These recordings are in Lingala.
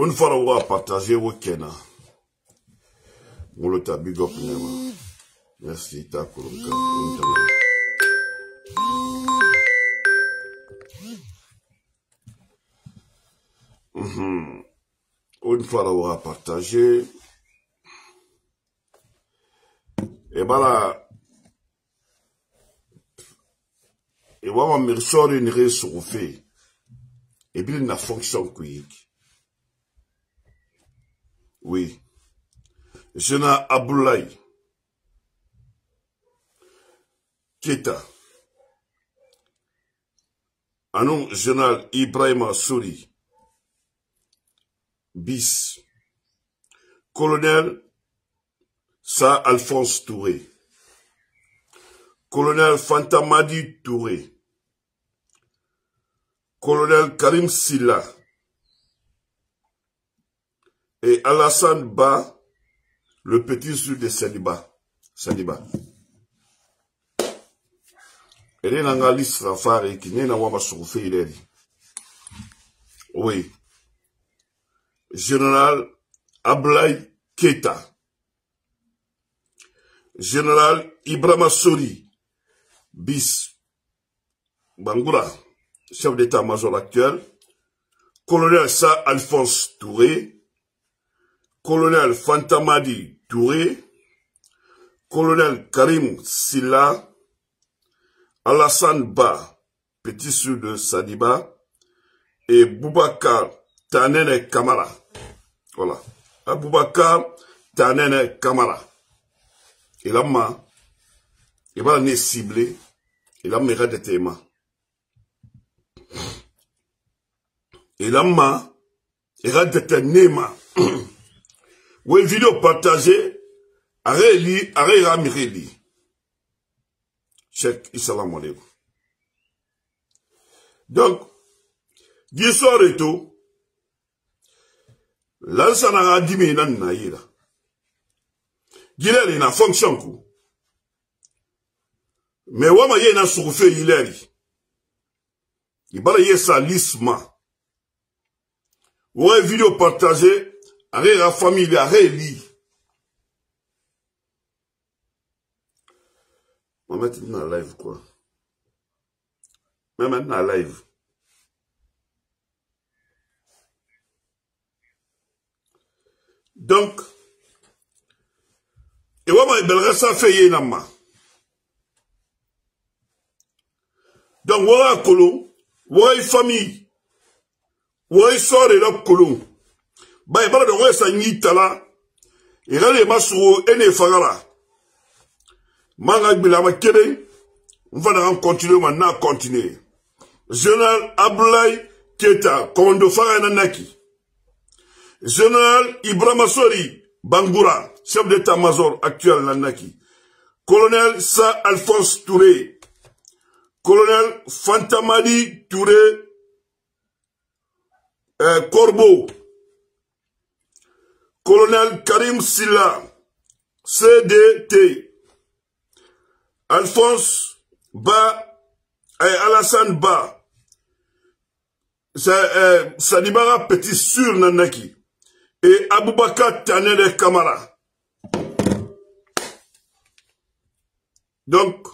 Un fwa la wwa pataje wè kè nan. Mw le ta bigop nè man. Mersi, ta kolon ka. Un fwa la wwa pataje. E ba la, e waman mersor yon res wou fe, e bil nan fonksyon kou yik. Oui. Jena Aboulaye. Keta. Anon Général Ibrahima Souri. Bis. Colonel Sa Alphonse Touré. Colonel Fantamadi Touré. Colonel Karim Silla et Alassane Ba, le petit sud de Sadiba. Sadiba. Et les nga liste qui n'est pas qui na il oui général Ablaï Keta général Ibrahima Sori bis Bangoura chef d'état-major actuel colonel Sa Alphonse Touré colonel Fantamadi Touré, colonel Karim Silla, Alassane Ba, petit sou de Sadiba, et Boubacar Tanene Kamara. Voilà. Ah, Boubacar Tanene Kamara. Et là, ma, il va les cibler, et là, mérite de témoin. Et là, ma, il va détenir ma. Ou video vidéo partagé eli are à mireli Chek isalamu alaikum donc gisore et tout. ga dimi nan na yira gileli na fonction Mais me wama ye na sukufe Il Il balaye sa lisma ouais vidéo partagé Arrête la famille, arrête lui. Je vais mettre dans live, quoi. Mais maintenant, live. Donc, et voilà, il ça fait Donc, voilà, colon, voilà, famille, voilà, sort et là, colon continuer na yango esangi tala là. ene fagala manga gbila makede va continuer ma maintenant continuer. général Ablay keta commando naki général ibrahima sori bangura chef d'état major actuel naki colonel sa alphonse touré colonel fantamadi touré euh, corbeau Colonel Karim Silla, CDT, Alphonse Ba et eh, Alassane Ba, euh, Sadibara Petit Sur Nanaki et Aboubakar Tanele Kamara. Donc,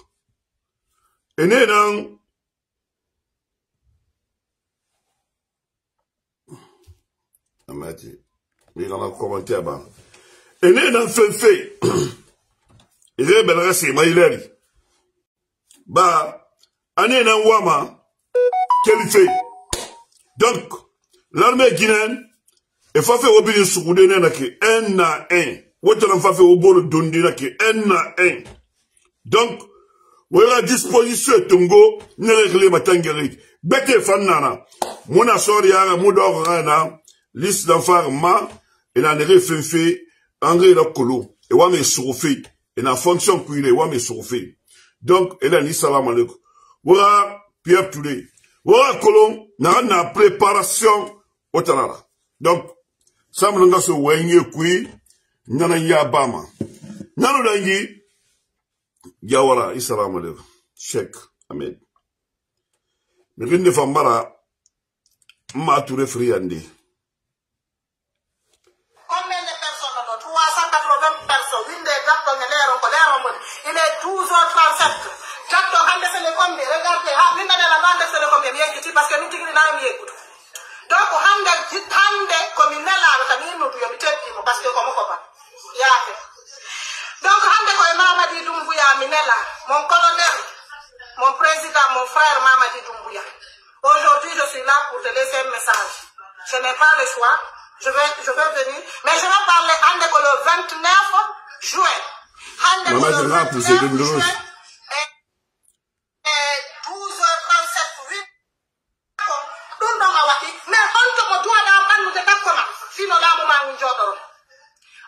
et dans Amati. nde nana commentaire bango ene na fenfen eza ebelaka sema ilali ba ane na wama qualifié donc l'armée guinéenne efafe obini sukude ne na ke un na un wotana fafe obolo dondi na ke un na un donc wera disposition etongo ne regle matangeri gbete fan nana mu na sɔri yaga mu dɔgɔ kana liste d'enfant ma ena a nere fɛn angre la Et ewa me et na fonction kuile ewa me sorofe donc ela ni salam alaikum Voilà pierre toulé wora colo, na na préparation otanara. donc samlo so wenye kui nana ya bama nanu dangi jawara assalamu alaikum ahmed ne fambara ma tu friande mi yeggiti par ce que min tigirinami yeggudu donc hande hande komi nelaɗo tan yimnudu yomi teddimo par parce que komo koba donc hande koye mamadi dumbuya mi mon colonel mon président mon frère mamadi dumbuya aujourd'hui je suis là pour te laisser un message je n'ai pas le choix je veux, je veux venir mais je vais parler hande ko le 29 juin hande le 29 juin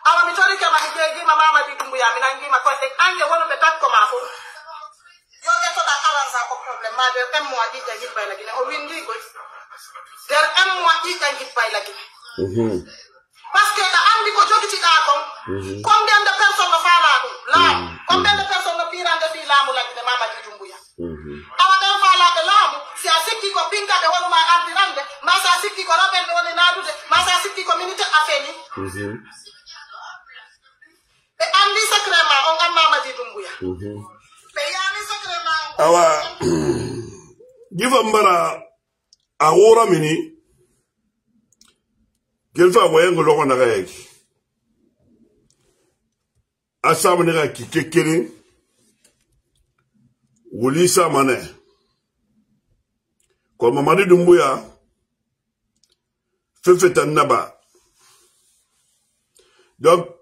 awa mi ke kama mi jegi mama di dumbu ya mi nangi ma ko tek ange wono be tak ko ma fu yo le to da kalan sa ko problem ma be em mo di jagi bay lagi ne o windi go der em mo di jagi bay lagi mhm parce que da andi ko jogi ci da mhm. ko combien de personnes no fala ko la combien mhm. de personnes no pirande fi lamu lagi ne mama di dumbu ya mhm. awa dan fala ko lamu si a sikki ko pinka de wono ma andirande ma sa sikki ko rabel de woni nadude ma sa sikki ko minute afeni mhm yami sakrema onga mama mhm. di dumbuya be yami sakrema awa gifa mbara a wora mini gelfa wayengo logo naga yeki asabu ne ka ki kekere wuli sa manɛ kɔ mamadi dumbuya fɛn fɛn ta naba donc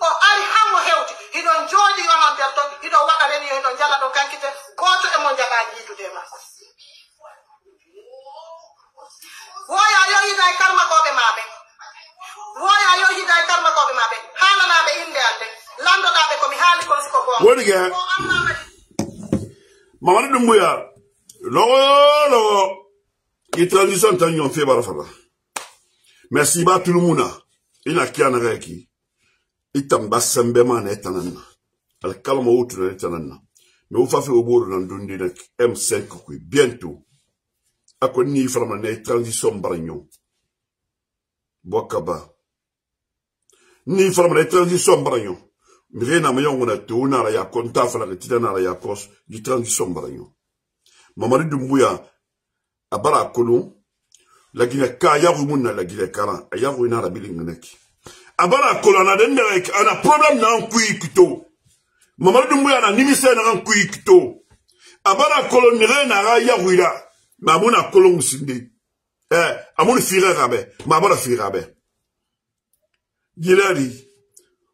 o ari hango hewti hiɗon jooɗi yonon nder ton hiɗon waɗa reni yo hiɗon jala ɗo kankite gooto emo jaɓa jiidude makko woya yo hida e karmakoɓe maɓe woya yo hida e karmakoɓe maɓe haalanaɓe inde an nde landoɗaɓe komi haali kon siko gonga woni ge mamani ɗum mbuya lowo lowo i transition tan ñon febara fata mais siba tulumuna ina kiyanagayeki itan basembe mana etananna alkalma wutuna etananna mais ufafe oboro na ndundi na m5 kwe bientôt ako ni farama na e transition baranyo bwakaba ni farama na e transition baranyo mirena mayongo na tuna la ya konta fala kitida na la ya kos di transition baranyo mamari dumbuya abara kolo la gina ka ya rumunna la gina kara ya ruina la bilingnek abana kolana de ndere ana problem na nkui kito mamadu dumbu ana nimise na nkui kito abana kolonire na ra ya wila mamuna kolongu sinde eh amuni fira rabe mabana fira rabe gilali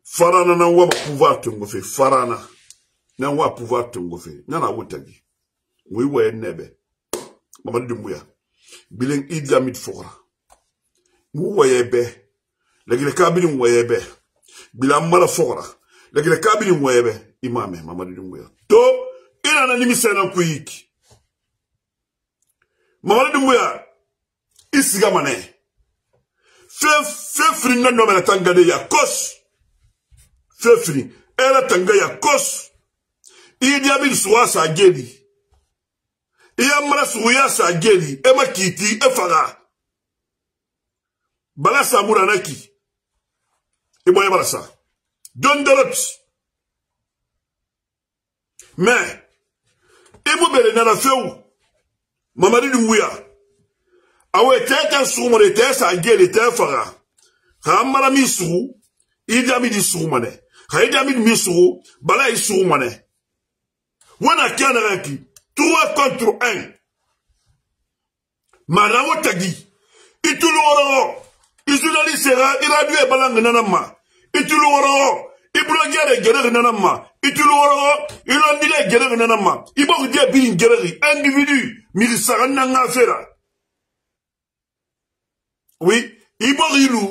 farana na wa pouvoir tungo fe farana na wa pouvoir tungo fe na na wutagi wi wa nebe mamadu dumbu ya bilen idlamit fora mu wa yebe legile kabini ngwebe bila mala fogora legile kabini ngwebe imame mamadu dunguya to ina na nimi sena kuyiki mamadu dunguya isiga mane fe fe fri na no mala tanga de ya kos fe fri era tanga ya kos idi abin suwasa agedi iya mara suya sa agedi ema kiti efaga bala samura naki eboye balasa don delot me i mu bere nara fewu mamadi di wuya awo i tɛɛ kɛ suguma de i tɛɛ sa gel i tɛɛ faga ka an mara min sugu i da min di suguma dɛ ka i da min min sugu bala i suguma dɛ wana kɛ na ki trois contre un mara wo tagi i tulu wɔrɔwɔ oh, oh, oh. i journaliste ra i radio ye bala ŋanana ma itulu wɔrɔgɔ ibulɔjɛrɛ gɛrɛgɛ nana ma itulu wɔrɔgɔ ilɔndilɛ gɛrɛgɛ nana ma ibɔkujɛ biri gɛrɛgɛ individu mirisaga nanga fera oui ibɔkilu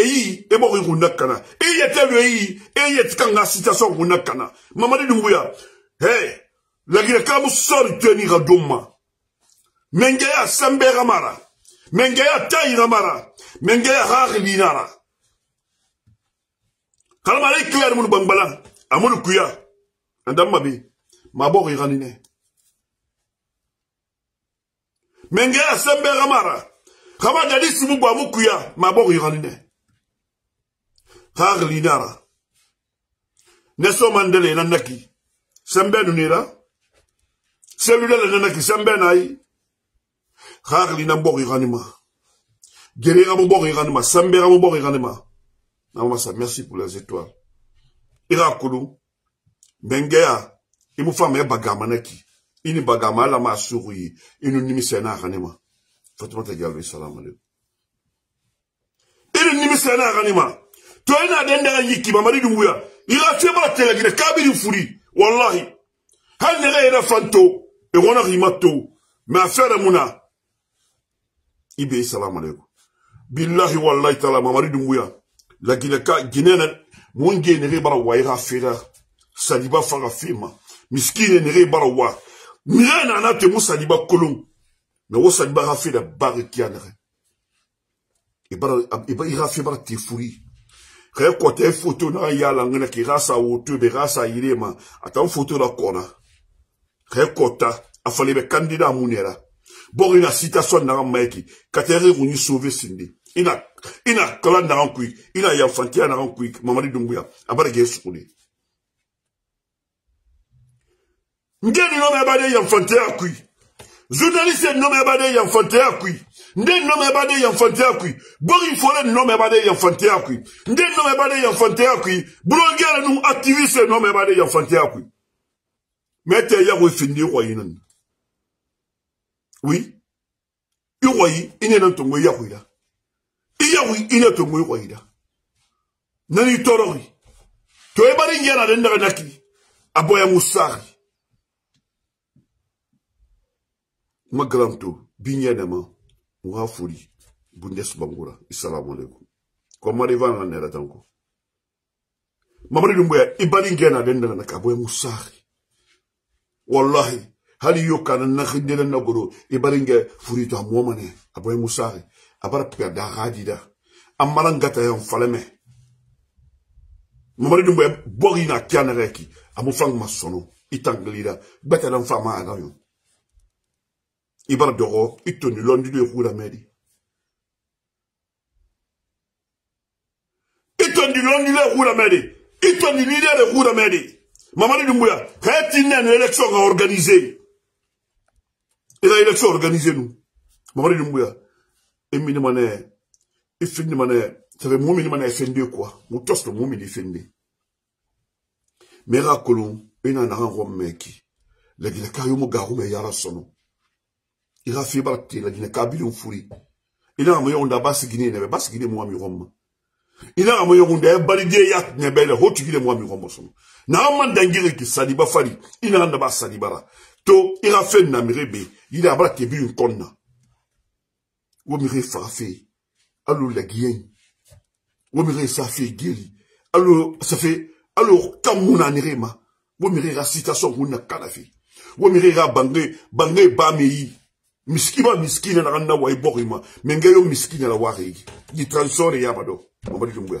eyi ebɔki kunda kana iyɛtɛlu eyi eyɛtikanga sitasɔn kunda kana mamadi dunbuya hɛ lagirekamu sɔri tɛni ka don ma mengeya sɛnbɛgamara mengeya tayinamara mengeya hakilinara kalama ala ye kila ni minnu bangbala a minnu kuya an dami ma bi maa bɔ ko yagani ne menge a sɛn bɛɛ kamara kama dadi simu bɔ a mu kuya maa bɔ ko yagani ne kaagili dara ne so man dele na naki sɛn bɛɛ nu ne la selu dele na naki sɛn bɛɛ na yi kaagili na bɔ ko yagani ma gere ka mu bɔ ko yagani ma sɛn bɛɛ ka mu bɔ ko yagani ma. namamasa merci pour les étoiles i ra kolo bengeya i mu fa ma ye bagama na ki i ni bagama ala e ma suru ye i nu nimisɛn n'a ka ne ma fatumata jalo salamu aleykum i ni nimisɛn n'a ka ne ma to i n'a den daga yi kiba mali dunguya i ka se b'a tɛgɛ gɛrɛ k'a bi ni furi walahi hali nɛgɛ yɛrɛ fan to e kɔnɔ k'i ma to mɛ a fɛrɛ mun na i bɛ salamu aleykum bilahi walahi taala mamari dunguya la gineka ginena munge nere bara wa ira fera saliba fanga fima miskine nere bara mirena na te musaliba kolon me wo saliba ra fera bare kianere ibara e ibara e e ira fera te kaya kote photo na ya la ki rasa wotu be rasa irema ata photo la kona kaya kota afale be candidat munera borina citation na maiki katere kunyu sauver sindi ina ina kala na an kuyi ina yafantiya na an kuyi mamadi dunbuya a bara ke sukuli nde ni nome bade yafantiya kuyi journaliste nome bade yafantiya kuyi nde nome bade yafantiya kuyi bori fore nome bade yafantiya kuyi nde nome bade yafantiya kuyi blogueur nu activiste nome bade yafantiya kuyi mete yago findi koyinan e oui iwoyi e inena ntongo e yakoyila iyaku ina to ngoy ko ida nani torori to e bari nyana na daga aboya musari binya binyadama muhafuri bundes bangura assalamu alaikum ko mari na nera tanko mamari dumboya ibari ngena denda na nakka aboya musari wallahi hali yo na nakhi na goro ibari nge furito amomane aboya musari abara kuya hajida amara ngata yon faleme mamari dumbe bori na kiana reki amu fang masono itanglida beta dan fama agayon ibara doro itoni londi de kura medi itoni londi de kura medi itoni leader de kura medi mamari dumbuya kati une élection organisée et la élection organisée nous mamari Doumbouya. emini mane ifindi mane sebe mumini mane ifindi kwa mutosto mumini ifindi miracle ina na ngo meki legile ka yo mugaru me yara sono ira fibra ti legile ka bilu furi ina mo yo nda basigini ne basigini mo mi romma ina amo yonde ebalidie ya nebele hotugile mwami ngomosono na amandangire ki saliba fali ina anda ba salibara to ira fe na mirebe ila abala kebi nkonna womire Allo la lagiyen womire safe allo alo safe allo kamuna nirema womire ra citation kuna kanafi womire ra bange bange bamei Miskima ba misikine na kanna wa iborima menga yo na la dit di transore ya bado mabadi il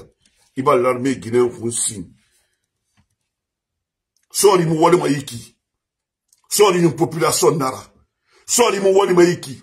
iba l'armée guinéen kunsin sori mu maiki sori ni population nara sori mu maiki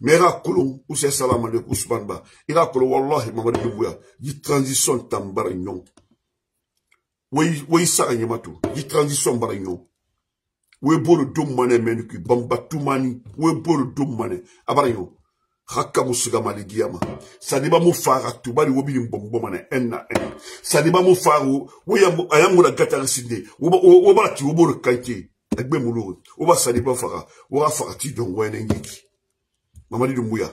mais i ka kolon u sɛ sala mande ku subani ba i ka kolon walahi mamadu bɛ bonya ji transition tan bara ɲɔn woyi saga ɲɛma to ji transition bara ɲɔn woyi bolo do mane mɛni k'i banbatumani woyi bolo do mane a bara ɲɔn haka musigamali giyama sadiba mu fara tubali wobi mbombo mana enna enna sadiba mu faru woya ayamura gatara sinde woba woba ti wobo kanti agbe mulu woba sadiba fara woba fara ti dongwe nengiki Mamadi Doumbouya,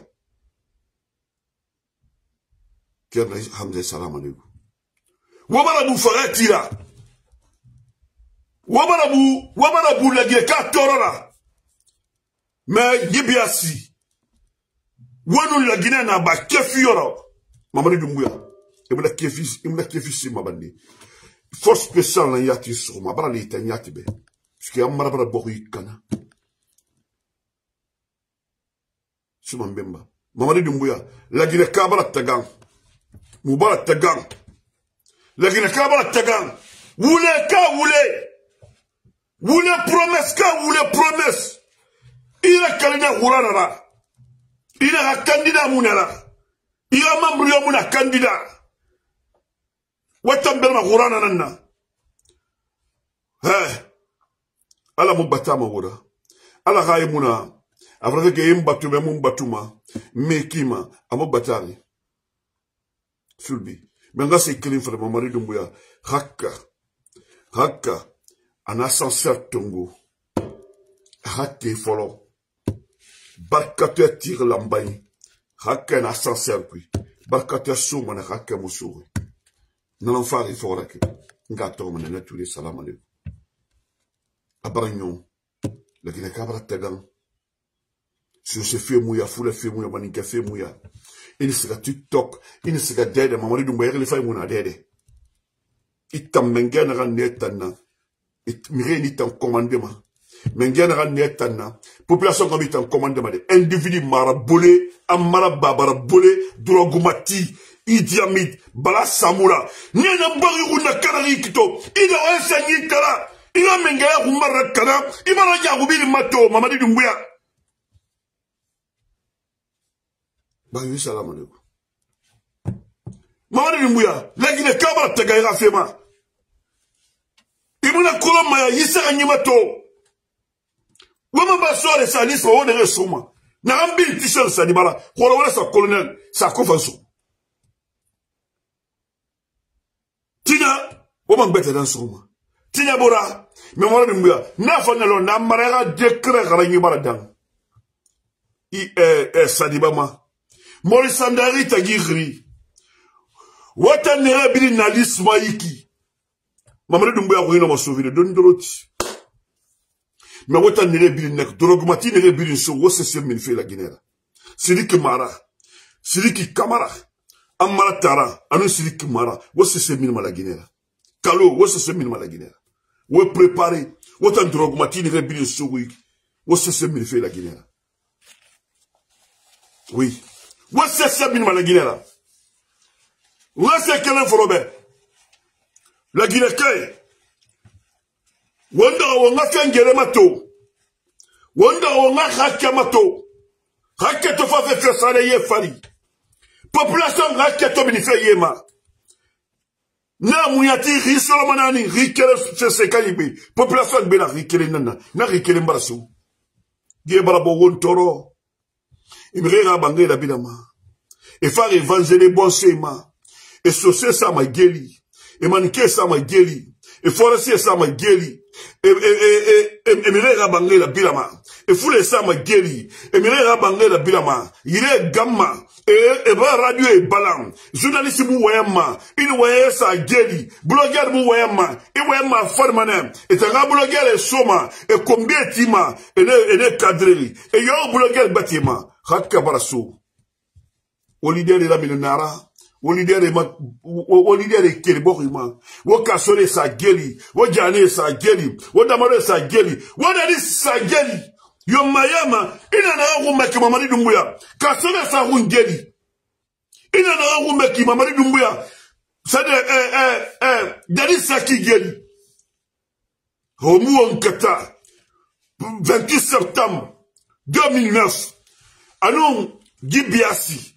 qui dit Hamza e Salam Adegou. Wabarabu Faratira. Wabarabu, Wabarabu Lagieka Torora. Mais Yibiasi. Wanu la Guinée n'a pas kefi yora. Mamadi Doumbouya. Ibla e kefi, e m'a kefi si mabandi. Force spéciale na yati sur ma barale itanyati be. Puisque yamara bara boku ikana. suman bemba mamadi dumbuya lagine kabala tagan mubala tagan lagine kabala tagan wule ka wule wule promesse ka wule promesse ira kalina huranara ira ka kandida munara ira mambre yo muna kandida watambelma huranananna he ala mu batama wura ala ka ye muna afraseke ye mbatumi amu mbatuma mekima amo batani sulbi me nga se kelen fɛnɛ mamari dumbuya haka haka ana sansiya tongo hake fɔlɔ barikatɔya tiri lambayi haka na sansiya kui barikatɔya somana haka mu sori nanan fari fɔgɔra kɛ nga tɔgɔmana na ture salamu aleykum a bara ɲɔn lakina kabara tagan sinosefie muya fula fie muya maninka fie muya ini siga tiktok ini siga dede mamari dumba yakili fai muna dede itamenge naga netanna mire ni tan commandement menge naga netanna population kami tan commandement de individu marabole amara babarabole drogumati Idi Amin, Bala Samura, Nena Mbari Runa Kanari Kito, Ida Oensa Nitara, Ida Mengaya Rumara Kana, Imara Yarubili Mato, Mamadi Dumbuya, bayobi salamu aleykum mamadi mimbuya lagine kaba tegaira fema imuna kolo maya yisaka nyima to wama basore sanisma wonere suma naxa mbili tisere sani bala xolo wona sa colonel sa kofa suma tiɲa woma gbete dan suma tiɲa bora mais wala mimbuya n'a fa nalo na marayaxa dekre xara ɲibara dan eh, eh, sadiba ma molisandari tagiri wata nera biri nali swaiki mamane dumbu ya kuhina masovile doni doroti me wata nere biri nek dorogmati nere biri so wose se min fe la ginera siriki mara siriki kamara amara tara anu siriki mara wose se min mala ginera kalo wose se min mala ginera we prepare wata dorogmati nere biri so wiki wose se min fe la ginera oui wese se minima la guinée la wese kelen foro bɛ la guinée kɛ wo n dɔgɔ wo n ka fɛn gɛlɛ ma to wo n dɔgɔ wo n ka hakɛ ma to hakɛ to fɔ fɛn fɛn sara ye fari population ka hakɛ to bi nin fɛn ye ma n'a munya ti ri sɔrɔma naani ri kelen fɛn se ka ɲi bi population bɛ na ri kelen na na na ri kelen bara so diɲɛ bara bɔ wo n tɔɔrɔ. ibirera bango elabelama efare evanzele bonso ema esosi esama egeli emanike esama egeli eforasi esama egeli E, e, e, emirera bange la bilama efule esama geli emirera bange la bilama yile gamma eba radio ebala journaliste bu wayama ini waye sa geli blogueur bu wayama i wayama farmane etanga blogueur esoma ekombi etima ene ene kadreli eyo blogueur batima hatka barasu o leader ila minara Olidere dere olidere kele bo ma wo kasore sa geli wo jane sa geli wo damore sa geli wo dadi sa geli yo mayama ina na wo meki mamari dumbuya kasore sa hungeli ina na wo meki mamari dumbuya sade eh eh eh dadi sa kigeli homu onkata 28 septembre 2009 anon gibiasi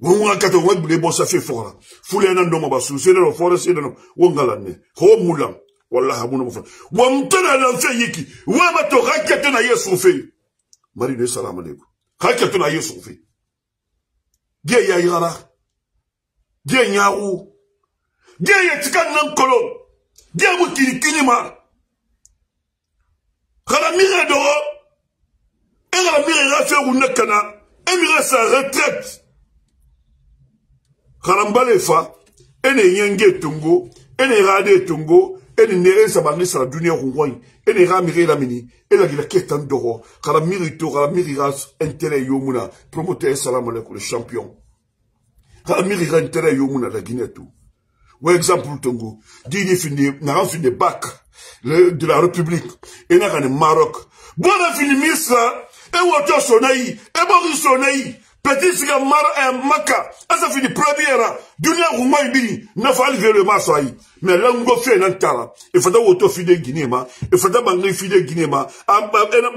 wonga kata wonga bile bosa fe fora fule nan do mabasu sele no fora sele no wonga lanne ho mulam wallahi abuna mufa wa mtana lan fe yiki wa ma to hakata na yesu fe mari ne salamu alaikum hakata na yesu fe die ya yara die nyaru die ya tikan nan kolo die mu kirikini ma kala mira do e kala mira ra fe wunakana e mira sa retraite kalambalefa ene yenge etongo ene erade etongo ene nere ezaba nge sala dunia kongwani ene era miri elamini elagila ketan doro kala miri to kala miri ra intérêt yo muna promoteur salamu aleykum le champion kala miri ra intérêt yo muna la guinée tout wa exemple tongo dini fini nara fini bac de la république enaka ne maroc bona fini misra ewoto so na ye ebori so na ye Petit mara et maka asa fini première dunia umai bi na fali vele masai mais là ngo fait nan tala e fata woto fide ginema e fata bangai fide ginema en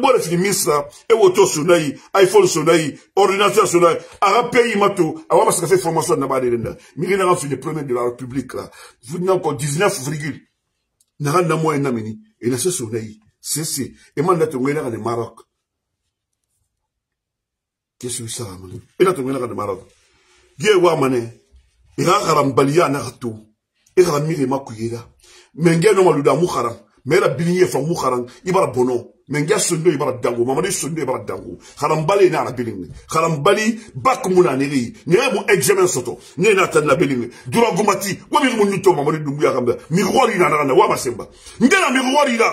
bore fini misa e woto sunai iphone sunai ordinateur sunai ara pays mato awa ah, parce que fait formation na ba renda miri na fini premier de la république là vous n'avez encore 19 virgule na randa moyen na mini et na se sunai c'est c'est et mandat ngena ka de maroc kesu saramani e ka tongena ka damara gie wa mane e ka garambaliya na ka to e ka mire ma kuyira menge no maluda mu kharam mera bilinye fa mu kharam ibara bono menge sondo ibara e dango mamadi e sondo ibara e dango garambali na na bilinye garambali bak mu na neri ne mu examen soto ne na tan na bilinye dura gumati wa mi mu nyuto mamadi dumbu ya kamba mi gwori na na wa masemba ngena mi gwori na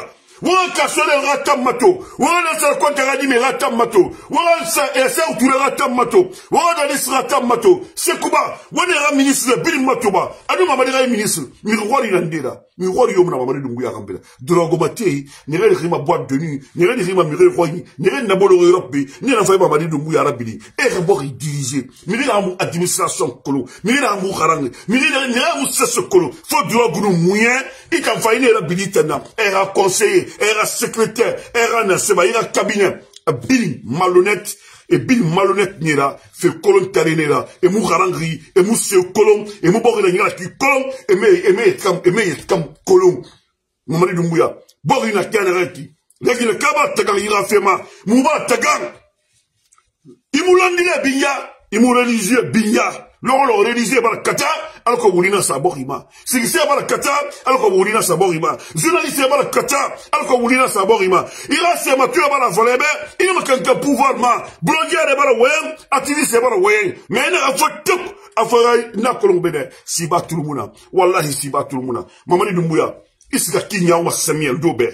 wakasole ratam mato walasala kontaradime ratam mato wasautule ratam mato wadalis ratam mato sekuba wanera ministre bin matoba adu mamadiraye ministre miroir inandela miroir na mamadi dunguyaka mpela dolagoba te nere lirima boîte de nuit nere rima mire royi nere nabolo europe na nera faye mamadi dunguya arabili ere bor dirige mire amu administration kolo mire amu harange mire Faut amu sese kolo fo dolagunu muyen ikanfayi nera bilitena e a conseiller era secrétaire era na seba a cabinet Bill malhonnête et Bill malhonnête niera. fait colon là et mou harangri et mou se colon et mou qui colon et me et me et kam colon mou mari na qui kaba tagan ira fema mou ba tagan i mu religieux binya logolo religieux bala kata wulina sabori sigise bala kata ala wulina sabori ma journaliste bala kata Al wulina sabori ira se matu tu bala volebe ina makanka pouvoir ma blogueur bala wen activiste bala wen mais na tuk afara na kolong bede siba tulumuna wallahi siba tulumuna mamani dumbuya isika kinya wa Semiel dobe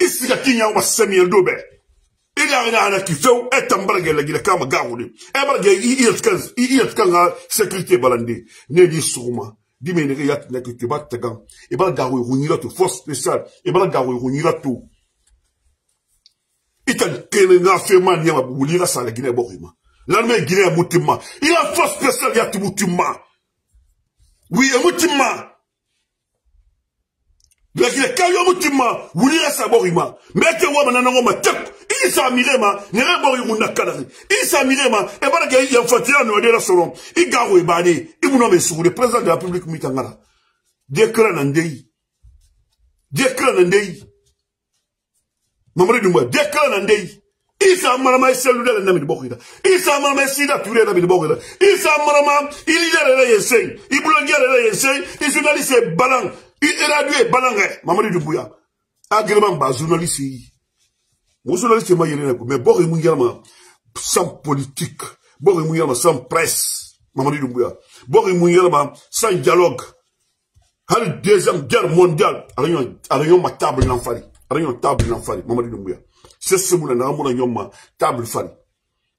isika kinya wa Semiel dobe ila ina ana ki few etan barge la gila kama gawo de e barge i yes kan i yes kan ga sécurité balande ne di suma di me ne ga yat ne ki bat tagan e bal gawo hunira to force spéciale e bal gawo hunira to itan kene na fe man ya bulira sala gina bokhima lan me gina mutima ila force spéciale ya tumutima oui mutima lakile ka yo mutima wuli ya sabori ma mete wa manana ngo mateko isa mirema ne re bori muna kalari isa mirema e bana ke ya fatia no de la solon i garo e bani i muno me sugule president de la république mitangala décret na ndei décret na ndei mamre dumba décret na ndei isa marama eseludele na mini bokida isa marama esida ture na mini bokida isa marama ilidele na yesei ibulongele na yesei isundalise e balang il est radué balankɛ mamadi dubuya a ah, gɛlɛma ba journaliste yi o journaliste ma n'a nɛ Mais bɔgɔ ye mun sans politique Bon, il mun sans presse mamadi dubuya Bon, il mun sans dialogue hal deuxième guerre mondiale a ka ma table lan fari table ka table lan fari mamadi dubuya ce ce na n'a mo ma table fari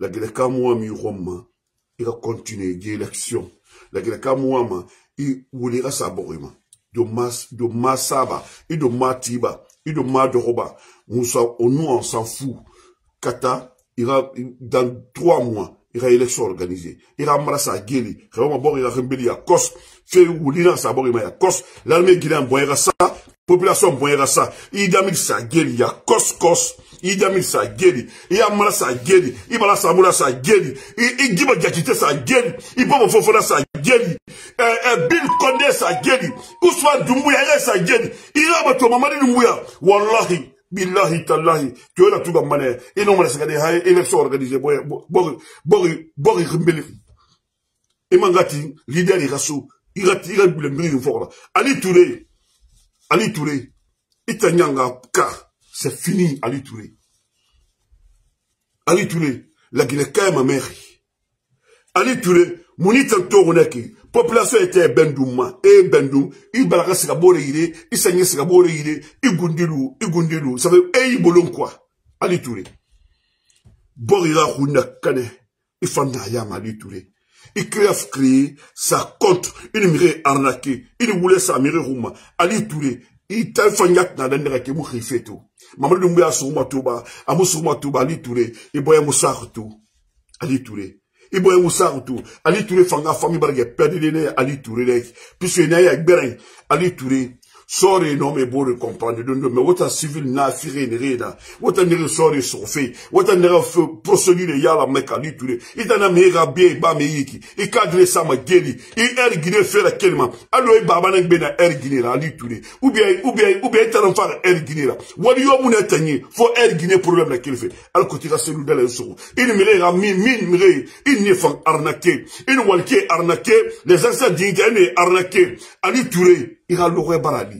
la greka mi roma il e continuer des élections. la greka mwama i e wuli ka saborima De mas de masaba et matiba et de madoroba musa nous on s'en fout kata ira e dans trois mois il y a élection organisée. Il a Marasa Geli. Il y il a Rembeli, il y Kos. Fait ou l'Iran, saborima à il Kos. L'armée guinéenne, bon, il a ça. Population, bon, il a ça. Il y à Kos, Kos. ijami sa gedi iyamala sa gedi ibala samula sa gedi igiba jakite sa gedi ibobo fofona sa gedi e, e, bin konde sa gedi usman dumbuya ye sa gedi ila bato mamadi dumbuya wallahi billahi tallahi toyena tuga mane inomanesekade ha élection organisé bori rimbeli imangati leader iraso irabule mbiri fokola ali ture ali ture itanyanga ka C'est fini, Ali Touré. Ali Touré, la Guinée est ma mère. Ali Touré, monite la population était Bendouma, et Bendou, il balaga Sigabore il il saigne il il gundilou, il gundilou, ça veut, et il boulon quoi. Ali Touré. Borira kane, il fanda yam Ali Touré. Il crée créé sa contre, il m'irait arnaqué il voulait sa mire Rouma. Ali Touré, il t'a acte dans la m'a fait tout. mamadu dumbuya asuguma tuba amusuguma tuba ali ture i bɔya musaku tu ali ture i bɔya musaku tu ali ture fanga fami barikɛ pɛdide ne ali ture dɛ puisque n'a y'a gbɛrɛn ali ture sori no me bore comprendre dun me wota civil na fire ni reda wota ni sore sofe wota ni fe procedure ya la itana me ga bie ba me yiki cadre sa ma geli i er gine fe la kelma alo i baba na gbena er gine la ou bien ou bien ou bien tan fa er gine la wali yo mun tanyi fo er gine problème la kelfe al ko tira selu dala soro il me le mi min m're, il ne fa arnaquer il walke arnaquer les anciens dignitaires ne arnaquer ali touré il a l'oreille baladi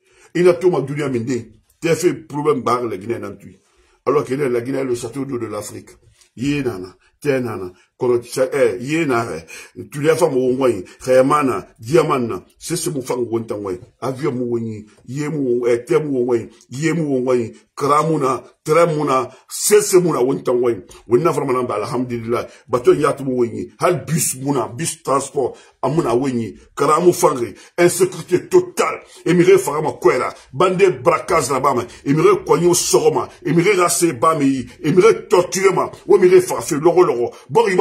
inatoma dunia minde te fait problème bar la Guinée nantui alors que la Guinée est le château d'eau de l'Afrique ye nana te nana Eh, ye na he eh, tulia fa mo ngoi diamana c'est ce moufang ou ngon ta ngoi avio mo ngi ye mo e te mo ngoi kramuna tremuna se se mo na won ta ngoi na farmana ba alhamdulillah bato ya tu hal bus halbus bus transport amuna wenyi kramu fangri insécurité totale emire farama là, bande braquage na bama émiré konyo soroma émiré rase bama émiré torture ma émiré emire farfe logo logo bon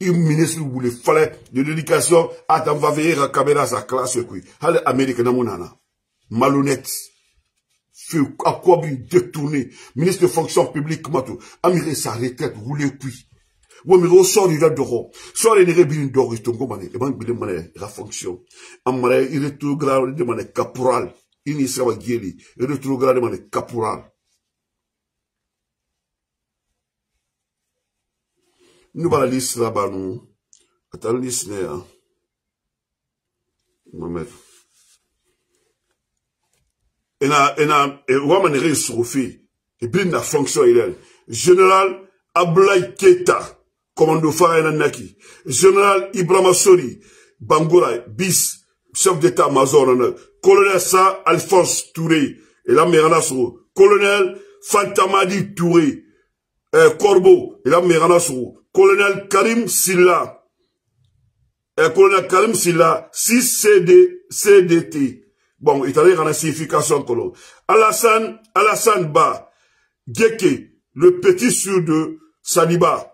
i ministre wuli fallait de l'éducation adam va veiller à caméra sa classe koyi hali Amérique na mun nana malhonnête fait à quoi bien détourné ministre de fonction publique mato amire sa retraite wuli koyi wo mi ko sɔɔri la dɔgɔ sɔɔri ne ke bi ni dɔgɔ tonko mane e ban gbele mane il fonction tout grave de mane caporal il i il est tout grave de mane caporal Nous allons liste là-bas, nous. Attends, liste là. Mohamed. Et na, et na, et Roman Rissoufi. Et puis, na fonction, il est. Général Ablay Keta. Commando Farah Naki. Général Ibrahim Sori. Bangoura, bis. Chef d'État Mazor, colonel Sa Alphonse Touré. Et là, Mérana Colonel Fantamadi Touré. Euh, Corbeau. Et là, Mérana Sourou. colonel Karim Silla, eh, colonel Karim Silla, 6 CD, CDT. Bon, il a une signification Alassane, Alassane Ba, Geke, le petit sur de Saniba.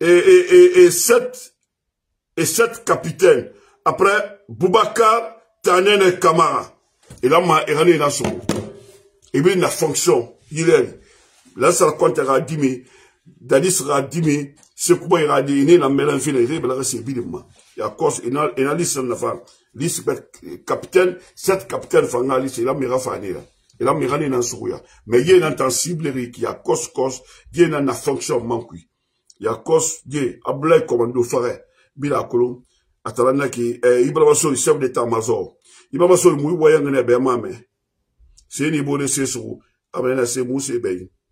Et, et, et, et sept, et sept capitaines. Après, Boubacar, Tanen et Kamara. Et là, ma Irani, il a fonction. Il a une fonction. Il est. Là, ça compte à 10 dadi sira dimi sekuba ira di ne na mela mfina ire bela se bidi ma ya kos ina ina lisa na fa lisa pe capitaine cette capitaine fanga lisa ila mira fa ne ila mira ne na suya mais ye na tan cible ri ki ya kos kos ye na na fonction mankui ya kos ye ablay commando fare bila kolon atala na ki eh, ibrahima so chef d'état major ibrahima so mu wayanga ne be mame seni bole sesu abena se musi beyi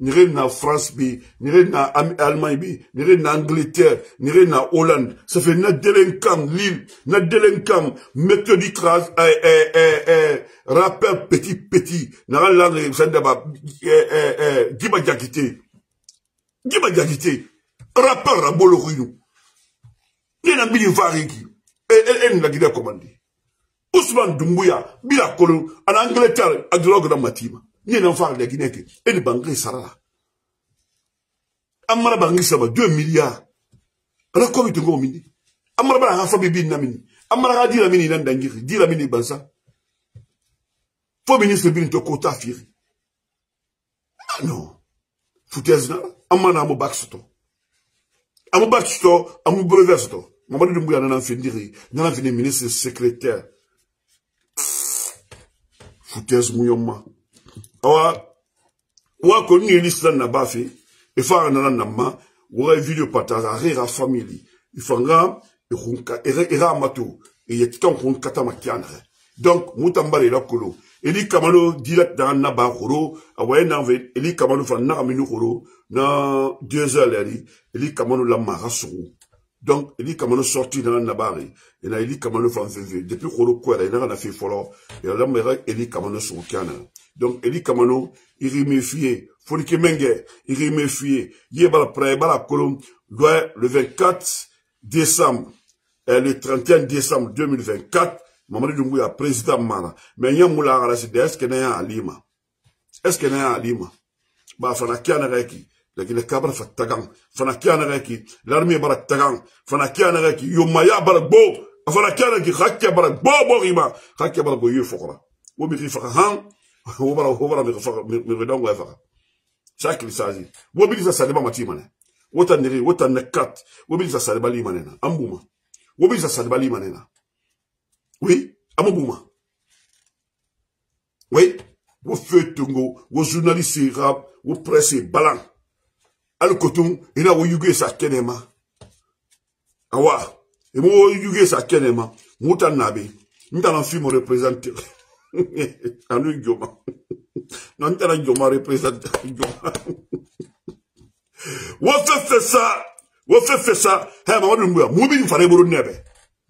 ni rien en france bi ni rien allemagne bi ni na angleterre ni hollande ça fait na delen lille na delen kam méthodi eh, eh, petit petit la langue sandaba eh, eh, eh, Ils eh, eh, rappeur rabolorino ne na mbili e, e, e, ousmane dumbuya Bilakolo, kolo en angleterre matima n'i ye n'an fɔ alilaginɛ kɛ e ni bange sara la an mara bange saba deux milliards ala kɔ bɛ ten k'o mini an mara bala an ka fɔ bi bi in na mini an mara ka di la mini i la dangiri di la mini bansa fo ministre bi nin to k'o t'a fiyeri ah non foutaise na an ma na an mo baki sɔtɔ an mo baki sɔtɔ an mo brevet sɔtɔ mamadu dunbu yan nana fini diri nana fini ministre secrétaire foutaise mu yɔ ma. awa wako nini sila na bafe efara nana na ma wara e video pataza rera family ifanga e ikunka e era mato eyetika nkunka tama kianre donc mutamba lela kolo eli kamano dila da na ba koro awaye na ve eli kamano fa na kamino koro na 2 heures lali eli kamano la marasu donc eli kamano sorti na na bari et na eli kamano fa veve depuis koro kwera na na fe folo et la mera eli kamano so kianre donc eli kamano iri méfier fonike menge iri méfier kolom doit le 24 décembre euh, et le 31 décembre 2024 Mamadou dunguya président mara mais nya mula ala CDS, est ce que naya Lima? est ce que naya alima ba fana kiana reki lakini kabra fa tagan fana kiana l'armée bara tagan fana kiana reki yomaya bara bo fana kiana ki hakke bara bo bo ima hakke bara bo yefokra wo bi fi fahan wobara wobara miredongo efaka chakili sazi wobilisa sadeba mati imane wota neri wota nekat wobilisa sadeba limanena ambuma wobilisa sadeba limanena oui amobuma oui wofeu tongo wojournaliste rab wopresse balan ali kotun ina woyuge sa kɛnɛma awa emo woyuge sa kɛnɛma mu ta nabe n tana fi mo représenter kanu joma n'an taara joma representa joma wo fɛn fɛn sa wo fɛn fɛn sa hɛ mamadu n bɛ yan mun bɛ nin fara i bolo nɛ bɛ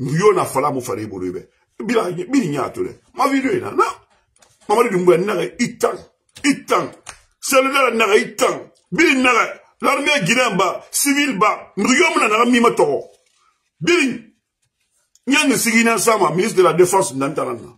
n y'o na fala mun fara i bolo bɛ bila bi nin y'a to dɛ ma video in na na mamadu dun bɛ yan naga i tan i tan selidala naga i tan bi nin naga l'armée guinéen ba civil ba nduyo mun na naga min ma tɔgɔ bi nin n ye nin sigi na sa ma ministre de la défense nan taara na.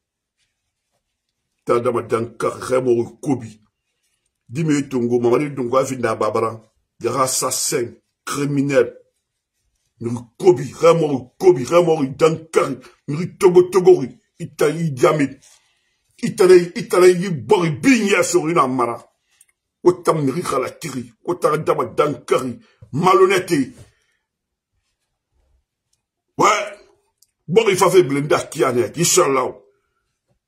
ta dama tan kobi dimi Tongo, mamari tungu babara yara assassin criminel criminels kobi remo kobi vraiment dan kari Kobi togo togori itali Italie itali itali yibori binya sori Autant mara otam à khala tiri otara dama dan kari malhonnêteté ouais qui en fait qui kianet là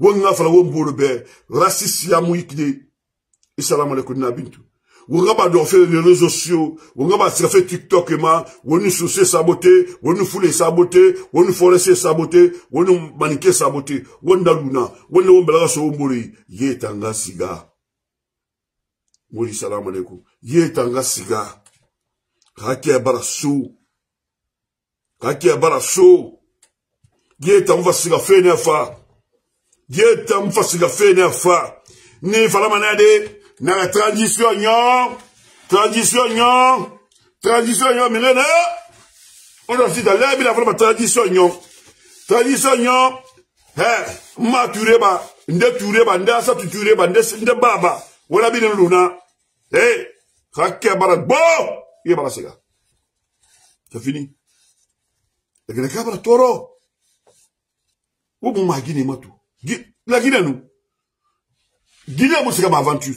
wonga fala wo mbolo be raciste ya muikide assalamu alaikum na bintu wonga ba do fait les réseaux sociaux wonga ba sika fait tiktok e ma woni soucier saboté woni foulé saboté woni forestier saboté woni maniké saboté wonda luna wonda wo mbela so mbolo ye tanga siga woni salamu alaikum ye tanga siga kakia bara so kakia bara so ye tanga siga fe ne fa dieta t'a fait une fois. ni fala manade na transition Tradition. transition tradition Mais on a dit d'aller la fala transition nyon transition nyon hein, ma ture ba nde ba nde asa ture ba baba wala luna eh bo ye c'est fini toro ou magine la Guinée nous. Guinée mo sika ma aventure.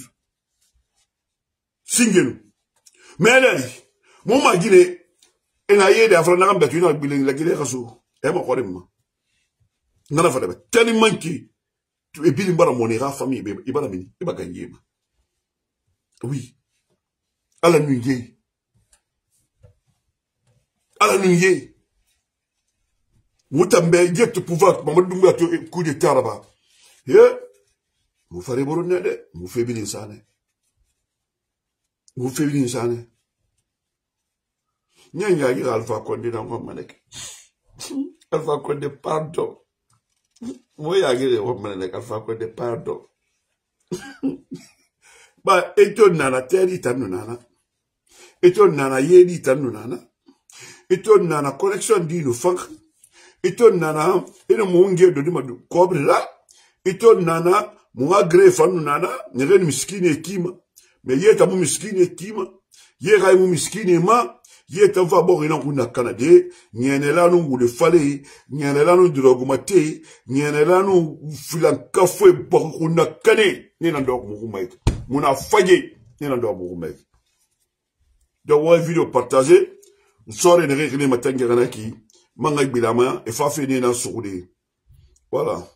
Singelu. Mais là mo ma Guinée et na yede afra na ngamba tu na bilen la Guinée kaso. E mo kore mo. Nana fa de tellement qui et puis mbara mon era famille be ibara mini iba gagner. Oui. Ala nuye. Ala nuye. wutambe jet pouvoir mamadou dunga to coup d'état raba ye mu fare boronne de mu febini sane mu febini sane nyanya gi alpha condé na ngom manek alpha condé pardon mo ya gi re ngom manek alpha condé pardon ba eto nana teri tanu nana eto nana yedi tanu nana eto nana connection dino fank ito nana ene munge cobre là, et ito nana munga fan nana nyere miskini ekima me yeta mu miskini ekima yera mu miskini ma yeta va borina kuna kanade la café ngule fale nyenela no la nyenela no filanka fwe boruna kane nina ndok en muna faje nina ndok mukumaita de ouais vidéo partagée sore ne régler ma tangerana manga bilama e fa fini na voilà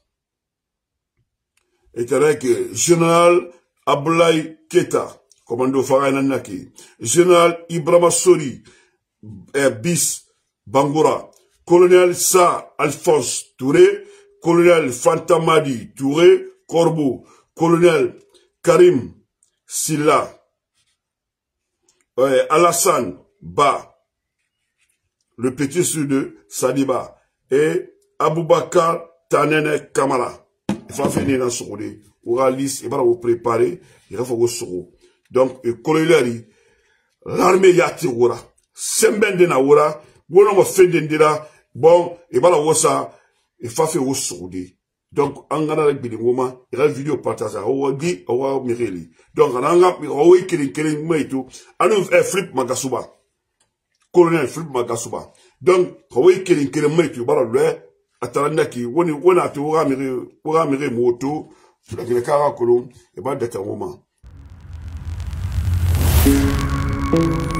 et que général aboulaye Keta commando Farah naki général Ibrahima Sori eh, bis Bangoura colonel Sa Alphonse Touré colonel Fantamadi Touré Corbeau colonel Karim Silla eh, Alassane Ba le petit sud Sadiba. et Aboubakar Tanene Kamala, Il faut finir dans ce rôle. il vous préparer, il va vous Donc, le l'armée yati wura, sembende na wura, faire mo bon, il va ça, faut Donc, la woma, il y a vidéo partagée, on va dire, on Donc, en on va kiri colonel Philip Magasuba donc kawai kelin kelin mai ki bara le ataranda ki woni wona to wa mi wa mi moto lakini kaka kolon e ba da tawoma Thank you.